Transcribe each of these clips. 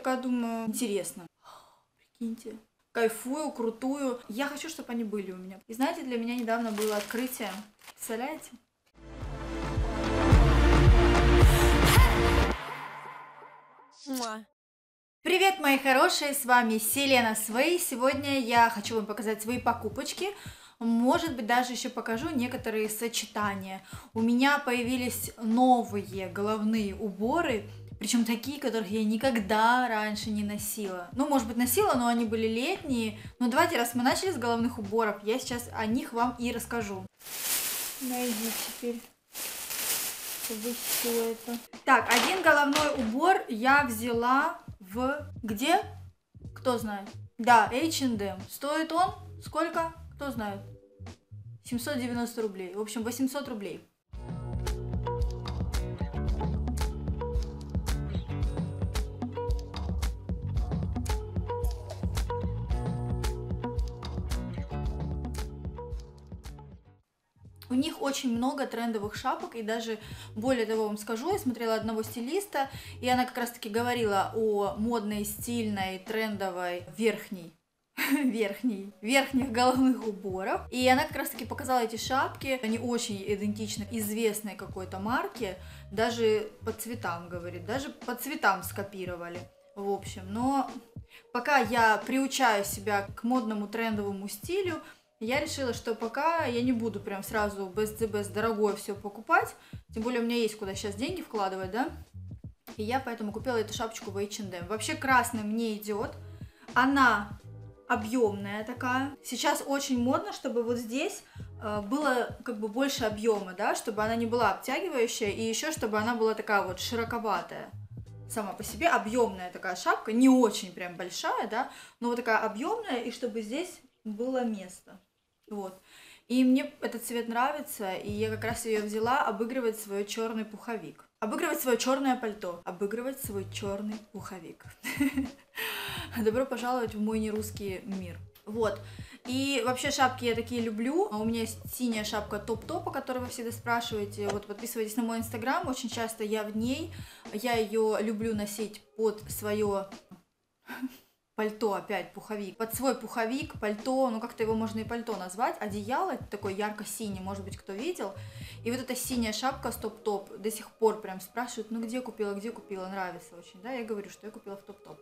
такая думаю, интересно. Прикиньте. Кайфую, крутую. Я хочу, чтобы они были у меня. И знаете, для меня недавно было открытие. Представляете? Привет, мои хорошие, с вами Селена Свей. Сегодня я хочу вам показать свои покупочки. Может быть, даже еще покажу некоторые сочетания. У меня появились новые головные уборы, причем такие, которых я никогда раньше не носила. Ну, может быть, носила, но они были летние. Но давайте, раз мы начали с головных уборов, я сейчас о них вам и расскажу. Найди теперь чтобы все это. Так, один головной убор я взяла в... Где? Кто знает? Да, H&M. Стоит он? Сколько? Кто знает? 790 рублей. В общем, 800 рублей. Них очень много трендовых шапок, и даже более того вам скажу, я смотрела одного стилиста, и она как раз-таки говорила о модной, стильной, трендовой верхней верхней, верхних головных уборов. И она как раз таки показала эти шапки, они очень идентичны известной какой-то марке, даже по цветам, говорит, даже по цветам скопировали. В общем, но пока я приучаю себя к модному трендовому стилю, я решила, что пока я не буду прям сразу без без дорогое все покупать, тем более у меня есть куда сейчас деньги вкладывать, да, и я поэтому купила эту шапочку в H&M. Вообще красный мне идет, она объемная такая. Сейчас очень модно, чтобы вот здесь э, было как бы больше объема, да, чтобы она не была обтягивающая, и еще чтобы она была такая вот широковатая сама по себе объемная такая шапка, не очень прям большая, да, но вот такая объемная, и чтобы здесь было место. Вот. И мне этот цвет нравится, и я как раз ее взяла обыгрывать свой черный пуховик. Обыгрывать свое черное пальто. Обыгрывать свой черный пуховик. Добро пожаловать в мой нерусский мир. Вот. И вообще шапки я такие люблю. У меня есть синяя шапка топ-топ, о которой вы всегда спрашиваете. Вот подписывайтесь на мой инстаграм, очень часто я в ней. Я ее люблю носить под свое пальто опять, пуховик. Под свой пуховик, пальто, ну как-то его можно и пальто назвать. Одеяло такой ярко-синий, может быть, кто видел. И вот эта синяя шапка стоп-топ до сих пор прям спрашивают, ну где купила, где купила, нравится очень, да? Я говорю, что я купила в топ-топ.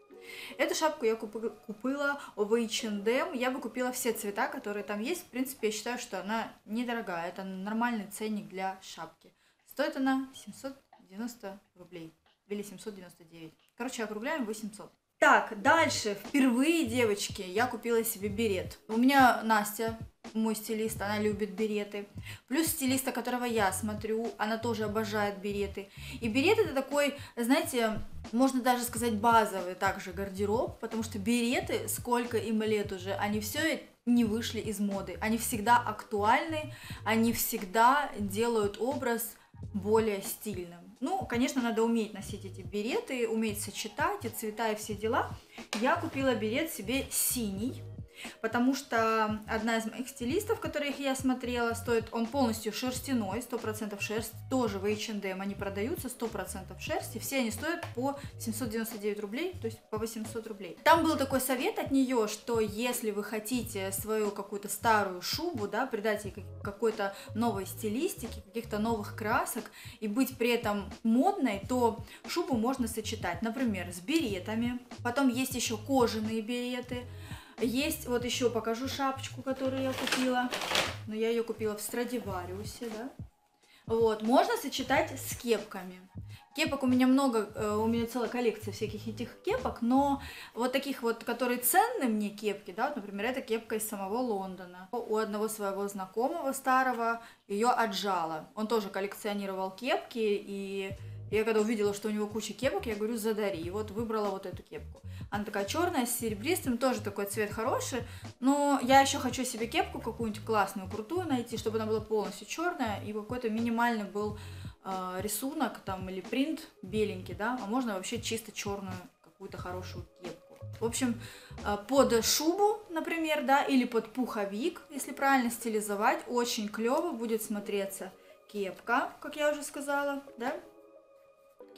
Эту шапку я купила в H&M, я бы купила все цвета, которые там есть. В принципе, я считаю, что она недорогая, это нормальный ценник для шапки. Стоит она 790 рублей или 799. Короче, округляем 800. Так, дальше. Впервые, девочки, я купила себе берет. У меня Настя, мой стилист, она любит береты. Плюс стилиста, которого я смотрю, она тоже обожает береты. И берет это такой, знаете, можно даже сказать базовый также гардероб, потому что береты, сколько им лет уже, они все не вышли из моды. Они всегда актуальны, они всегда делают образ более стильным. Ну, конечно, надо уметь носить эти береты, уметь сочетать и цвета и все дела. Я купила берет себе синий, потому что одна из моих стилистов, которых я смотрела, стоит, он полностью шерстяной, 100% шерсть, тоже в H&M они продаются, 100% шерсти, все они стоят по 799 рублей, то есть по 800 рублей. Там был такой совет от нее, что если вы хотите свою какую-то старую шубу, да, придать ей какой-то новой стилистики, каких-то новых красок и быть при этом модной, то шубу можно сочетать, например, с беретами, потом есть еще кожаные береты, есть, вот еще покажу шапочку, которую я купила. Но я ее купила в Страдивариусе, да. Вот, можно сочетать с кепками. Кепок у меня много, э, у меня целая коллекция всяких этих кепок, но вот таких вот, которые ценны мне кепки, да, вот, например, это кепка из самого Лондона. У одного своего знакомого старого ее отжала. Он тоже коллекционировал кепки, и я когда увидела, что у него куча кепок, я говорю, задари. И вот выбрала вот эту кепку. Она такая черная, с серебристым, тоже такой цвет хороший. Но я еще хочу себе кепку какую-нибудь классную, крутую найти, чтобы она была полностью черная и какой-то минимальный был э, рисунок там или принт беленький, да, а можно вообще чисто черную какую-то хорошую кепку. В общем, э, под шубу, например, да, или под пуховик, если правильно стилизовать, очень клево будет смотреться кепка, как я уже сказала, да,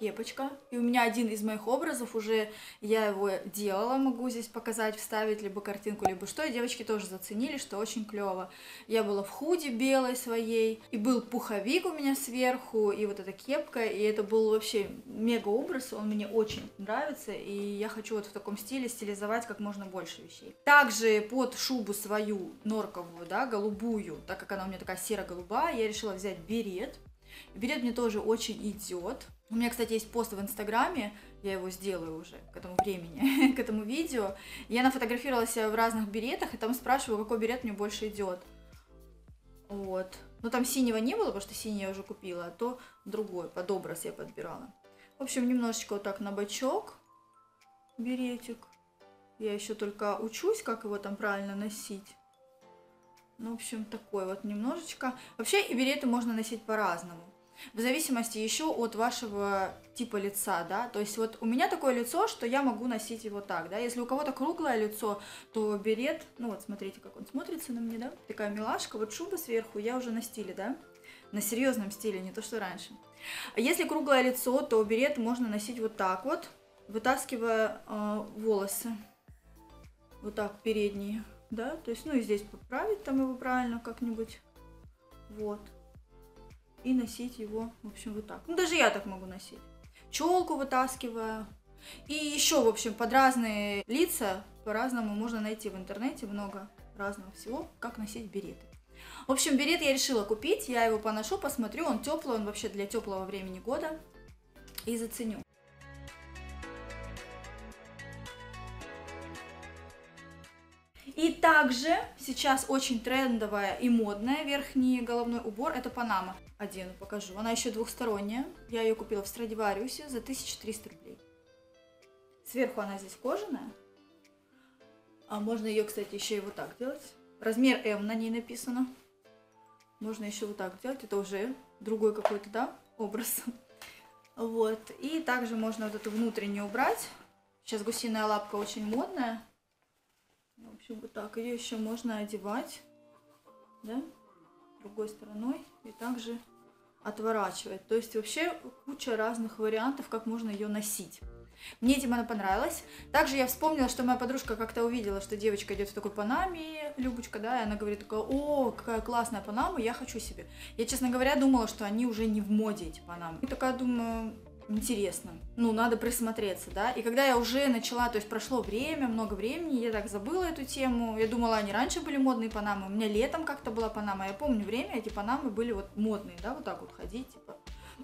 кепочка. И у меня один из моих образов уже, я его делала, могу здесь показать, вставить либо картинку, либо что. И девочки тоже заценили, что очень клево. Я была в худи белой своей, и был пуховик у меня сверху, и вот эта кепка, и это был вообще мега образ, он мне очень нравится, и я хочу вот в таком стиле стилизовать как можно больше вещей. Также под шубу свою норковую, да, голубую, так как она у меня такая серо-голубая, я решила взять берет. Берет мне тоже очень идет. У меня, кстати, есть пост в Инстаграме, я его сделаю уже к этому времени, к этому видео. Я нафотографировалась в разных беретах, и там спрашиваю, какой берет мне больше идет. Вот. Но там синего не было, потому что синий я уже купила, а то другой, под образ я подбирала. В общем, немножечко вот так на бочок беретик. Я еще только учусь, как его там правильно носить. Ну, в общем, такой вот немножечко. Вообще, и береты можно носить по-разному в зависимости еще от вашего типа лица, да, то есть вот у меня такое лицо, что я могу носить его так, да, если у кого-то круглое лицо, то берет, ну вот смотрите, как он смотрится на мне, да, такая милашка, вот шуба сверху, я уже на стиле, да, на серьезном стиле, не то что раньше. А если круглое лицо, то берет можно носить вот так вот, вытаскивая э, волосы, вот так передние, да, то есть, ну и здесь поправить там его правильно как-нибудь, вот и носить его, в общем, вот так. Ну, даже я так могу носить. Челку вытаскиваю. И еще, в общем, под разные лица по-разному можно найти в интернете много разного всего, как носить береты. В общем, берет я решила купить, я его поношу, посмотрю, он теплый, он вообще для теплого времени года и заценю. И также сейчас очень трендовая и модная верхний головной убор это Панама. Одену, покажу. Она еще двухсторонняя. Я ее купила в Страдивариусе за 1300 рублей. Сверху она здесь кожаная. А можно ее, кстати, еще и вот так делать. Размер М на ней написано. Можно еще вот так делать. Это уже другой какой-то, да, образ. Вот. И также можно вот эту внутреннюю убрать. Сейчас гусиная лапка очень модная. В общем, вот так. Ее еще можно одевать, да, другой стороной и также отворачивать. То есть вообще куча разных вариантов, как можно ее носить. Мне этим она понравилась. Также я вспомнила, что моя подружка как-то увидела, что девочка идет в такой панаме, Любочка, да, и она говорит такая, о, какая классная панама, я хочу себе. Я, честно говоря, думала, что они уже не в моде, эти панамы. И такая думаю, интересно. Ну, надо присмотреться, да. И когда я уже начала, то есть прошло время, много времени, я так забыла эту тему. Я думала, они раньше были модные панамы. У меня летом как-то была панама. Я помню время, эти панамы были вот модные, да, вот так вот ходить, типа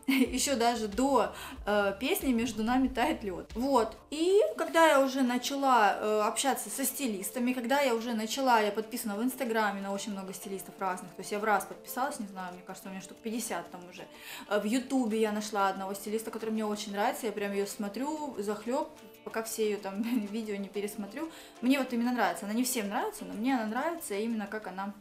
еще даже до э, песни «Между нами тает лед». Вот. И когда я уже начала э, общаться со стилистами, когда я уже начала, я подписана в Инстаграме на очень много стилистов разных, то есть я в раз подписалась, не знаю, мне кажется, у меня штук 50 там уже. Э, в Ютубе я нашла одного стилиста, который мне очень нравится, я прям ее смотрю, захлеб, пока все ее там видео не пересмотрю. Мне вот именно нравится. Она не всем нравится, но мне она нравится именно как она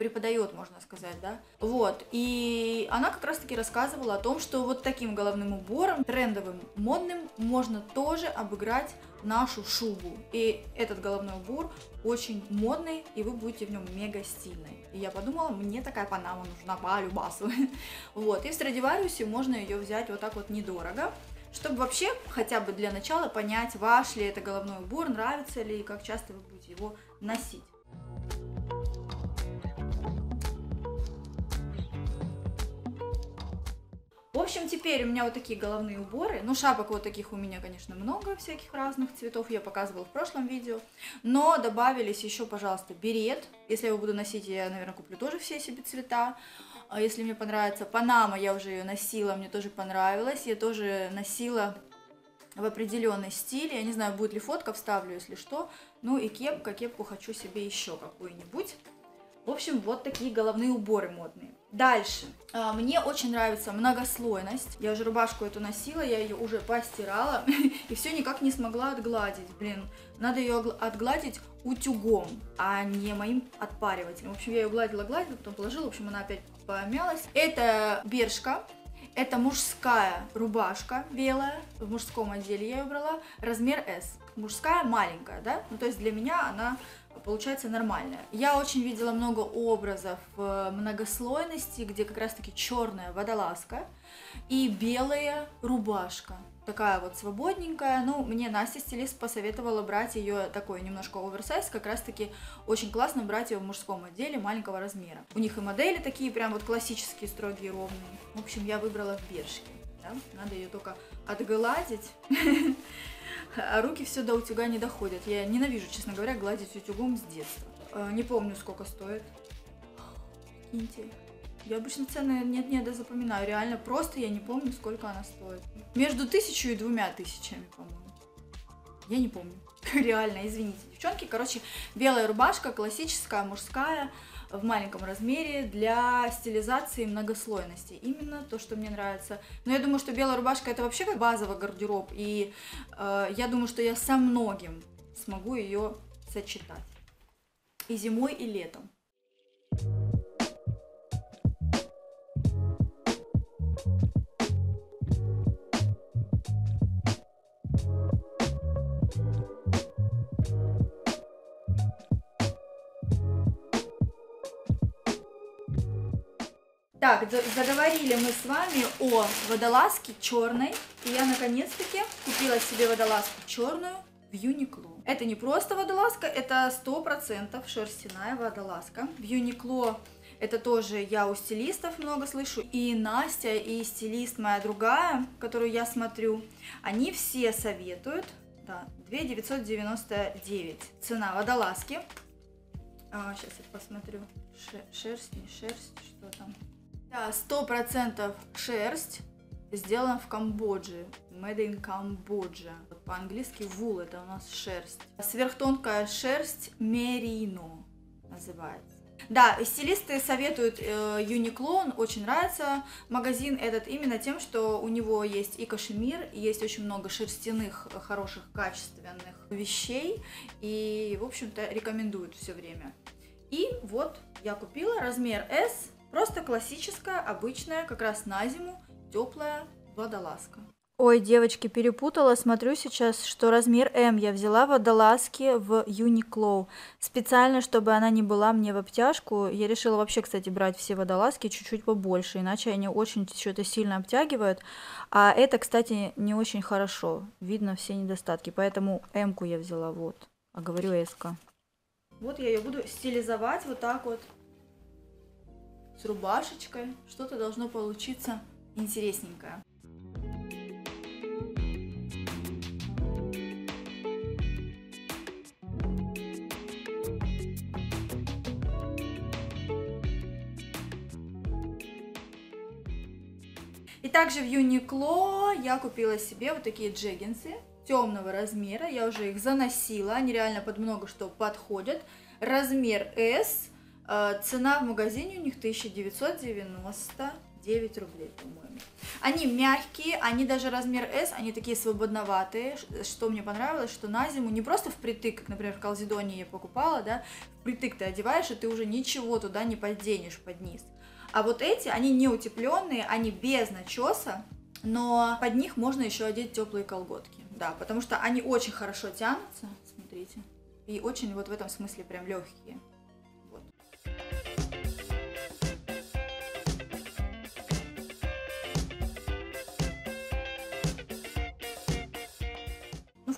преподает, можно сказать, да. Вот, и она как раз-таки рассказывала о том, что вот таким головным убором, трендовым, модным, можно тоже обыграть нашу шубу. И этот головной убор очень модный, и вы будете в нем мега стильной. И я подумала, мне такая панама нужна по любасу. Вот, и в Страдивариусе можно ее взять вот так вот недорого, чтобы вообще хотя бы для начала понять, ваш ли это головной убор, нравится ли и как часто вы будете его носить. В общем, теперь у меня вот такие головные уборы. Ну, шапок вот таких у меня, конечно, много всяких разных цветов. Я показывала в прошлом видео. Но добавились еще, пожалуйста, берет. Если я его буду носить, я, наверное, куплю тоже все себе цвета. А если мне понравится Панама, я уже ее носила, мне тоже понравилось. Я тоже носила в определенный стиль. Я не знаю, будет ли фотка, вставлю, если что. Ну и кепка, кепку хочу себе еще какую-нибудь. В общем, вот такие головные уборы модные. Дальше. А, мне очень нравится многослойность. Я уже рубашку эту носила, я ее уже постирала и все никак не смогла отгладить. Блин, надо ее отгладить утюгом, а не моим отпаривателем. В общем, я ее гладила-гладила, потом положила, в общем, она опять помялась. Это бершка. Это мужская рубашка белая, в мужском отделе я ее брала, размер S. мужская маленькая, да, ну то есть для меня она получается нормальная. Я очень видела много образов э, многослойности, где как раз-таки черная водолазка и белая рубашка такая вот свободненькая. Ну, мне Настя, стилист, посоветовала брать ее такой немножко оверсайз, как раз-таки очень классно брать ее в мужском отделе маленького размера. У них и модели такие прям вот классические, строгие, ровные. В общем, я выбрала в бершке. Да? Надо ее только отгладить. А руки все до утюга не доходят. Я ненавижу, честно говоря, гладить утюгом с детства. Э, не помню, сколько стоит. Прикиньте. Я обычно цены нет-нет, да запоминаю. Реально, просто я не помню, сколько она стоит. Между тысячу и двумя тысячами, по-моему. Я не помню. Реально, извините, девчонки. Короче, белая рубашка, классическая, мужская, в маленьком размере для стилизации многослойности. Именно то, что мне нравится. Но я думаю, что белая рубашка это вообще как базовый гардероб. И э, я думаю, что я со многим смогу ее сочетать. И зимой, и летом. Так, заговорили мы с вами о водолазке черной. И я наконец-таки купила себе водолазку черную в Uniqlo. Это не просто водолазка, это 100% шерстяная водолазка. В Uniqlo это тоже я у стилистов много слышу. И Настя, и стилист моя другая, которую я смотрю, они все советуют. Да, 2 999 цена водолазки. А, сейчас я посмотрю. Шерсть, не шерсть, что там. Да, сто процентов шерсть сделана в Камбодже. Made in Cambodia. По-английски wool, это у нас шерсть. Сверхтонкая шерсть мерино называется. Да, стилисты советуют э, Uniqlo, он очень нравится магазин этот именно тем, что у него есть и кашемир, и есть очень много шерстяных, хороших, качественных вещей, и, в общем-то, рекомендуют все время. И вот я купила размер S, Просто классическая, обычная, как раз на зиму, теплая водолазка. Ой, девочки, перепутала. Смотрю сейчас, что размер М я взяла водолазки в Uniqlo. Специально, чтобы она не была мне в обтяжку. Я решила вообще, кстати, брать все водолазки чуть-чуть побольше, иначе они очень что-то сильно обтягивают. А это, кстати, не очень хорошо. Видно все недостатки. Поэтому М-ку я взяла, вот. А говорю S-ка. Вот я ее буду стилизовать вот так вот с рубашечкой. Что-то должно получиться интересненькое. И также в Uniqlo я купила себе вот такие джеггинсы темного размера. Я уже их заносила, они реально под много что подходят. Размер S, цена в магазине у них 1999 рублей, по-моему. Они мягкие, они даже размер S, они такие свободноватые. Что мне понравилось, что на зиму не просто впритык, как, например, в Калзидоне я покупала, да, впритык ты одеваешь, и ты уже ничего туда не подденешь под низ. А вот эти, они не утепленные, они без начеса, но под них можно еще одеть теплые колготки. Да, потому что они очень хорошо тянутся, смотрите, и очень вот в этом смысле прям легкие.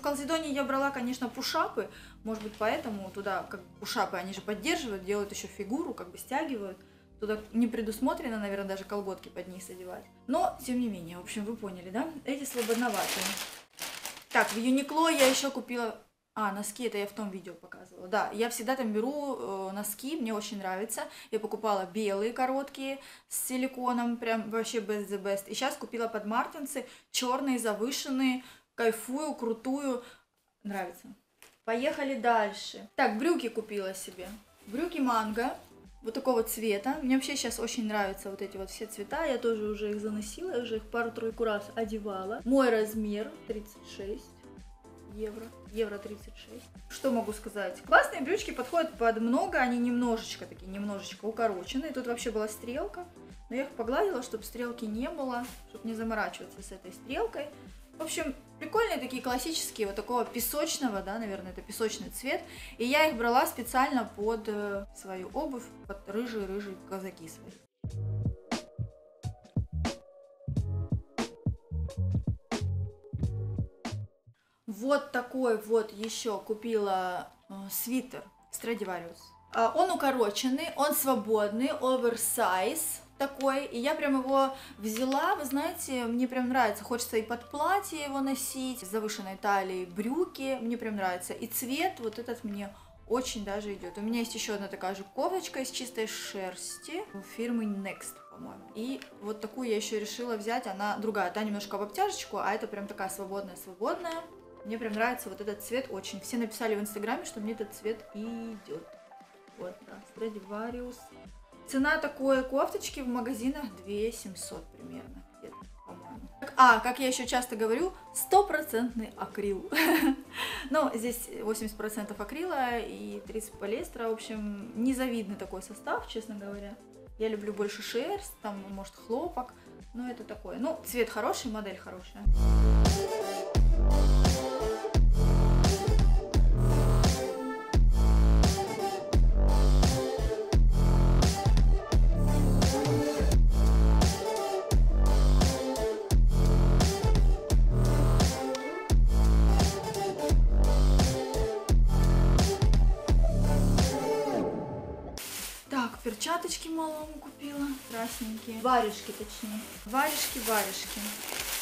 Калзидоне я брала, конечно, пушапы, может быть, поэтому туда, как пушапы, они же поддерживают, делают еще фигуру, как бы стягивают. Туда не предусмотрено, наверное, даже колготки под них одевать. Но, тем не менее, в общем, вы поняли, да? Эти свободноватые. Так, в Юникло я еще купила... А, носки, это я в том видео показывала. Да, я всегда там беру э, носки, мне очень нравится. Я покупала белые короткие с силиконом, прям вообще best the best. И сейчас купила под мартинсы черные завышенные кайфую, крутую. Нравится. Поехали дальше. Так, брюки купила себе. Брюки манго. Вот такого цвета. Мне вообще сейчас очень нравятся вот эти вот все цвета. Я тоже уже их заносила, уже их пару-тройку раз одевала. Мой размер 36 евро. Евро 36. Что могу сказать? Классные брючки подходят под много, они немножечко такие, немножечко укороченные. Тут вообще была стрелка, но я их погладила, чтобы стрелки не было, чтобы не заморачиваться с этой стрелкой. В общем, Прикольные такие классические, вот такого песочного, да, наверное, это песочный цвет. И я их брала специально под э, свою обувь, под рыжие-рыжие казаки свои. Вот такой вот еще купила э, свитер Stradivarius. Э, он укороченный, он свободный, оверсайз такой, и я прям его взяла, вы знаете, мне прям нравится, хочется и под платье его носить, с завышенной талией брюки, мне прям нравится, и цвет вот этот мне очень даже идет. У меня есть еще одна такая же кофточка из чистой шерсти фирмы Next, по-моему. И вот такую я еще решила взять, она другая, та немножко в обтяжечку, а это прям такая свободная-свободная. Мне прям нравится вот этот цвет очень. Все написали в инстаграме, что мне этот цвет идет. Вот, да, Stradivarius. Цена такой кофточки в магазинах 2 700 примерно. А, как я еще часто говорю, стопроцентный акрил. Ну, здесь 80% акрила и 30 полиэстера. В общем, незавидный такой состав, честно говоря. Я люблю больше шерсть, там, может, хлопок. Но это такое. Ну, цвет хороший, модель хорошая. Перчаточки малому купила, красненькие. Варежки, точнее. Варежки, варежки.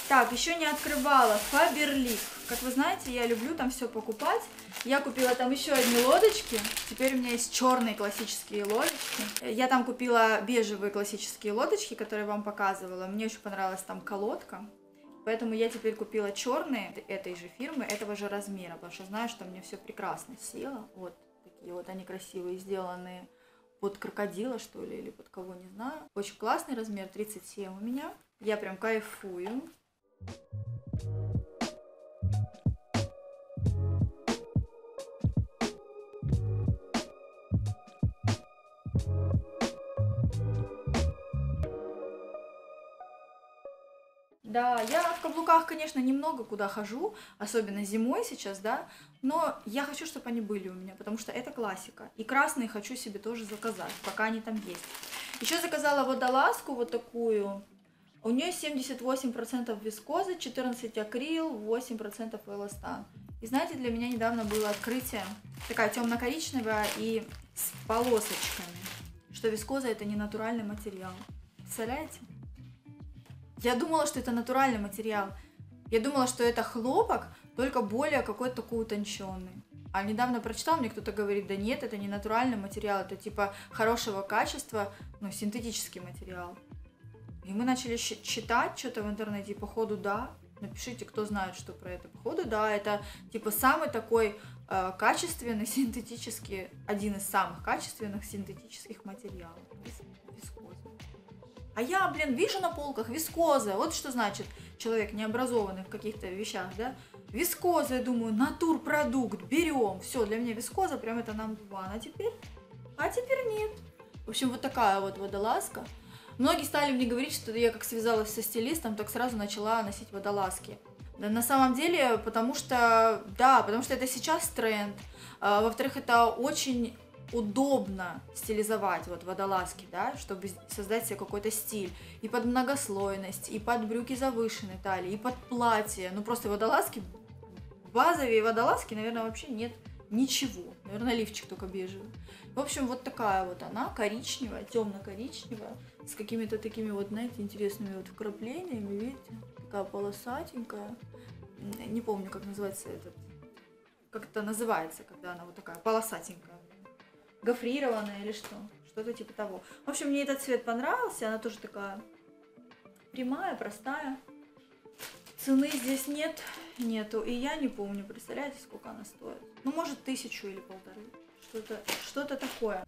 Так, еще не открывала. Фаберлик. Как вы знаете, я люблю там все покупать. Я купила там еще одни лодочки. Теперь у меня есть черные классические лодочки. Я там купила бежевые классические лодочки, которые вам показывала. Мне очень понравилась там колодка. Поэтому я теперь купила черные этой же фирмы, этого же размера, потому что знаю, что мне все прекрасно село. Вот такие вот они красивые, сделанные под крокодила, что ли, или под кого, не знаю. Очень классный размер, 37 у меня. Я прям кайфую. Да, я в каблуках, конечно, немного куда хожу, особенно зимой сейчас, да, но я хочу, чтобы они были у меня, потому что это классика. И красные хочу себе тоже заказать, пока они там есть. Еще заказала водолазку вот такую. У нее 78% вискозы, 14 акрил, 8% эластан. И знаете, для меня недавно было открытие, такая темно-коричневая и с полосочками, что вискоза это не натуральный материал. Представляете? Я думала, что это натуральный материал. Я думала, что это хлопок, только более какой-то такой утонченный. А недавно прочитал, мне кто-то говорит, да нет, это не натуральный материал, это типа хорошего качества, ну, синтетический материал. И мы начали читать что-то в интернете, и походу да, напишите, кто знает, что про это. Походу да, это типа самый такой э, качественный синтетический, один из самых качественных синтетических материалов. А я, блин, вижу на полках вискоза. Вот что значит человек необразованный в каких-то вещах, да? Вискоза, я думаю, натурпродукт, берем. Все, для меня вискоза, прям это нам два. А теперь? А теперь нет. В общем, вот такая вот водолазка. Многие стали мне говорить, что я как связалась со стилистом, так сразу начала носить водолазки. Да, на самом деле, потому что, да, потому что это сейчас тренд. А, во-вторых, это очень удобно стилизовать вот водолазки, да, чтобы создать себе какой-то стиль. И под многослойность, и под брюки завышенной талии, и под платье. Ну просто водолазки, базовые водолазки, наверное, вообще нет ничего. Наверное, лифчик только бежевый. В общем, вот такая вот она, коричневая, темно-коричневая, с какими-то такими вот, знаете, интересными вот вкраплениями, видите? Такая полосатенькая. Не помню, как называется этот, как это называется, когда она вот такая полосатенькая гофрированная или что. Что-то типа того. В общем, мне этот цвет понравился. Она тоже такая прямая, простая. Цены здесь нет, нету. И я не помню, представляете, сколько она стоит. Ну, может, тысячу или полторы. Что-то что, -то, что -то такое.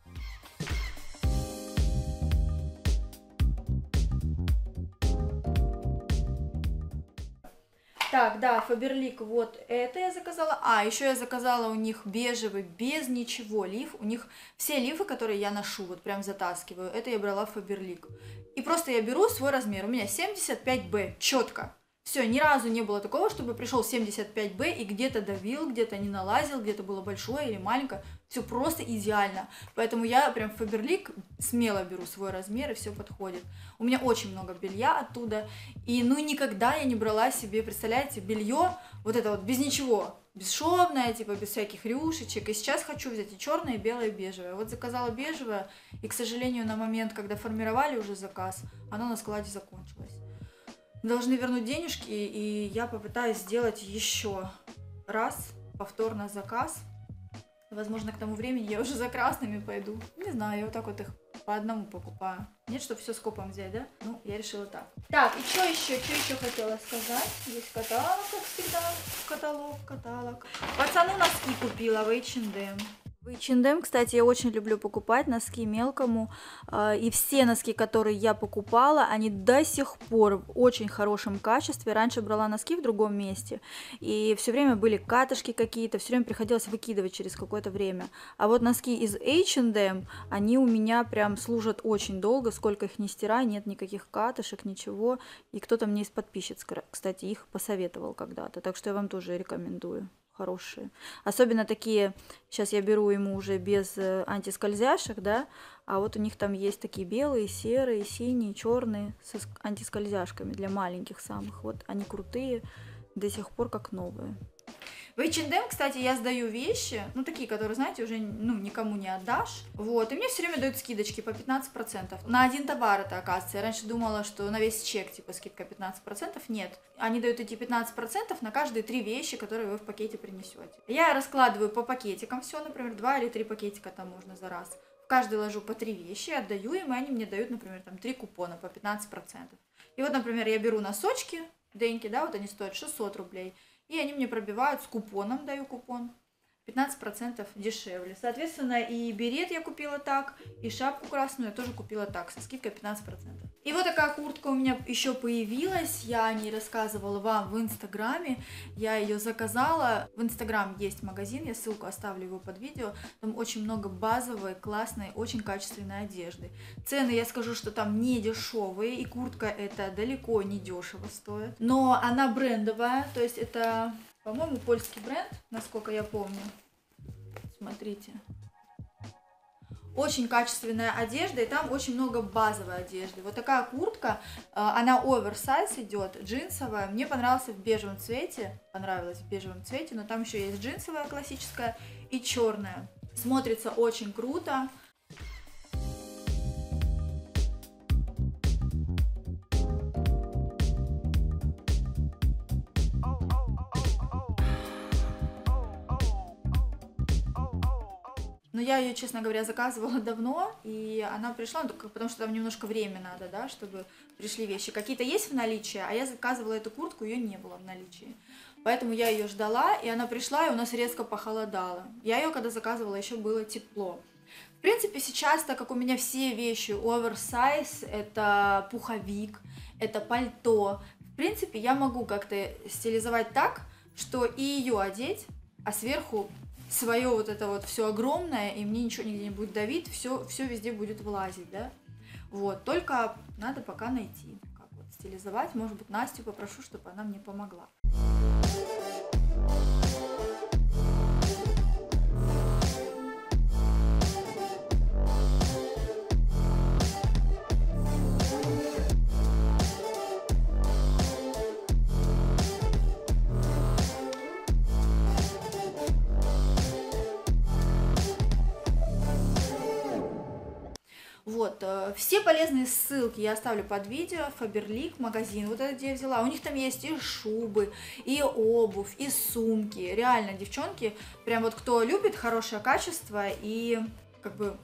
Так, да, Фаберлик, вот это я заказала. А, еще я заказала у них бежевый, без ничего лиф. У них все лифы, которые я ношу, вот прям затаскиваю, это я брала Фаберлик. И просто я беру свой размер. У меня 75Б, четко. Все, ни разу не было такого, чтобы пришел 75Б и где-то давил, где-то не налазил, где-то было большое или маленькое. Все просто идеально. Поэтому я прям Фаберлик смело беру свой размер и все подходит. У меня очень много белья оттуда. И ну никогда я не брала себе, представляете, белье вот это вот без ничего. Бесшовное, типа без всяких рюшечек. И сейчас хочу взять и черное, и белое, и бежевое. Вот заказала бежевое, и, к сожалению, на момент, когда формировали уже заказ, оно на складе закончилось должны вернуть денежки, и я попытаюсь сделать еще раз повторно заказ. Возможно, к тому времени я уже за красными пойду. Не знаю, я вот так вот их по одному покупаю. Нет, чтобы все скопом взять, да? Ну, я решила так. Так, и что еще? Что еще хотела сказать? Здесь каталог, как всегда. Каталог, каталог. Пацану носки купила в H&M. В H&M, кстати, я очень люблю покупать носки мелкому, а, и все носки, которые я покупала, они до сих пор в очень хорошем качестве. Раньше брала носки в другом месте, и все время были катышки какие-то, все время приходилось выкидывать через какое-то время. А вот носки из H&M, они у меня прям служат очень долго, сколько их не стирай, нет никаких катышек, ничего. И кто-то мне из подписчиц, кстати, их посоветовал когда-то, так что я вам тоже рекомендую хорошие. Особенно такие, сейчас я беру ему уже без э, антискользяшек, да, а вот у них там есть такие белые, серые, синие, черные с антискользяшками для маленьких самых. Вот они крутые, до сих пор как новые. В H&M, кстати, я сдаю вещи, ну, такие, которые, знаете, уже, ну, никому не отдашь. Вот, и мне все время дают скидочки по 15%. На один товар это, оказывается. Я раньше думала, что на весь чек, типа, скидка 15%. Нет. Они дают эти 15% на каждые три вещи, которые вы в пакете принесете. Я раскладываю по пакетикам все, например, два или три пакетика там можно за раз. В каждый ложу по три вещи, отдаю им, и они мне дают, например, там три купона по 15%. И вот, например, я беру носочки, деньки, да, вот они стоят 600 рублей. И они мне пробивают с купоном, даю купон, 15% дешевле. Соответственно, и берет я купила так, и шапку красную я тоже купила так, со скидкой 15%. И вот такая куртка у меня еще появилась, я о ней рассказывала вам в Инстаграме, я ее заказала. В Инстаграм есть магазин, я ссылку оставлю его под видео, там очень много базовой, классной, очень качественной одежды. Цены, я скажу, что там не дешевые, и куртка это далеко не дешево стоит, но она брендовая, то есть это по-моему, польский бренд, насколько я помню. Смотрите. Очень качественная одежда, и там очень много базовой одежды. Вот такая куртка, э, она оверсайз идет, джинсовая. Мне понравился в бежевом цвете, понравилась в бежевом цвете, но там еще есть джинсовая классическая и черная. Смотрится очень круто. Я ее, честно говоря, заказывала давно, и она пришла, ну, только потому что там немножко время надо, да, чтобы пришли вещи. Какие-то есть в наличии, а я заказывала эту куртку, ее не было в наличии. Поэтому я ее ждала, и она пришла, и у нас резко похолодало. Я ее, когда заказывала, еще было тепло. В принципе, сейчас, так как у меня все вещи оверсайз, это пуховик, это пальто, в принципе, я могу как-то стилизовать так, что и ее одеть, а сверху свое вот это вот все огромное, и мне ничего нигде не будет давить, все, все везде будет влазить, да. Вот, только надо пока найти, как вот стилизовать. Может быть, Настю попрошу, чтобы она мне помогла. Все полезные ссылки я оставлю под видео, Фаберлик, магазин, вот это где я взяла. У них там есть и шубы, и обувь, и сумки. Реально, девчонки, прям вот кто любит хорошее качество и как бы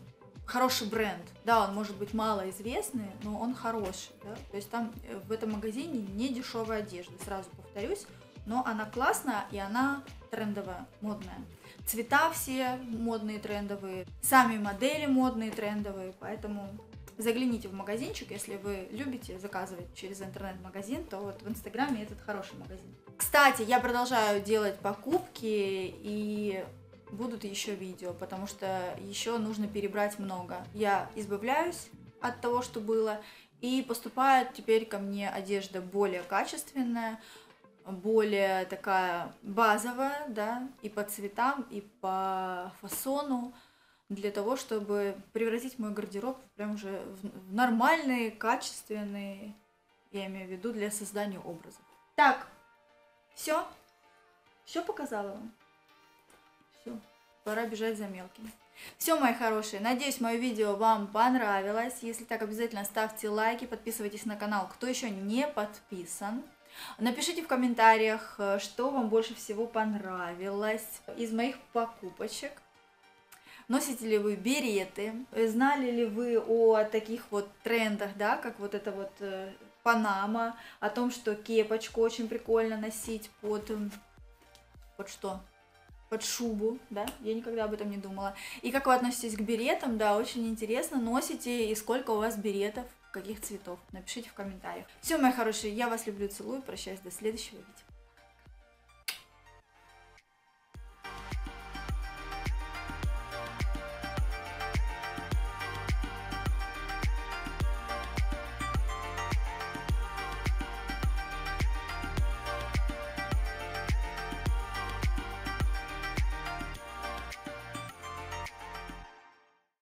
хороший бренд. Да, он может быть малоизвестный, но он хороший. Да? То есть там э, в этом магазине не дешевая одежда, сразу повторюсь, но она классная и она трендовая, модная цвета все модные, трендовые, сами модели модные, трендовые, поэтому загляните в магазинчик, если вы любите заказывать через интернет-магазин, то вот в Инстаграме этот хороший магазин. Кстати, я продолжаю делать покупки и будут еще видео, потому что еще нужно перебрать много. Я избавляюсь от того, что было, И поступает теперь ко мне одежда более качественная, более такая базовая, да, и по цветам, и по фасону, для того, чтобы превратить мой гардероб прям уже в нормальный, качественный, я имею в виду, для создания образов. Так, все, все показала вам. Все, пора бежать за мелким. Все, мои хорошие, надеюсь, мое видео вам понравилось. Если так, обязательно ставьте лайки, подписывайтесь на канал, кто еще не подписан. Напишите в комментариях, э, что вам больше всего понравилось из моих покупочек. Носите ли вы береты? Знали ли вы о таких вот трендах, да, как вот это вот э, Панама, о том, что кепочку очень прикольно носить под... Под что? под шубу, да, я никогда об этом не думала. И как вы относитесь к беретам, да, очень интересно, носите и сколько у вас беретов, каких цветов, напишите в комментариях. Все, мои хорошие, я вас люблю, целую, прощаюсь, до следующего видео.